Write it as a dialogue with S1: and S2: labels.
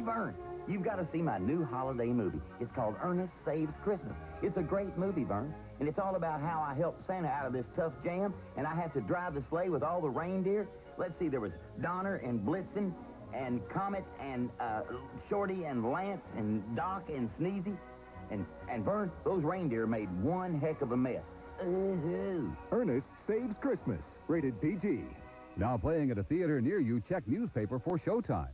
S1: Hey, Vern, you've got to see my new holiday movie. It's called Ernest Saves Christmas. It's a great movie, Vern, and it's all about how I helped Santa out of this tough jam, and I have to drive the sleigh with all the reindeer. Let's see, there was Donner and Blitzen and Comet and uh, Shorty and Lance and Doc and Sneezy. And, and Vern, those reindeer made one heck of a mess. Ooh.
S2: Ernest Saves Christmas. Rated PG.
S3: Now playing at a theater near you, check newspaper for showtime.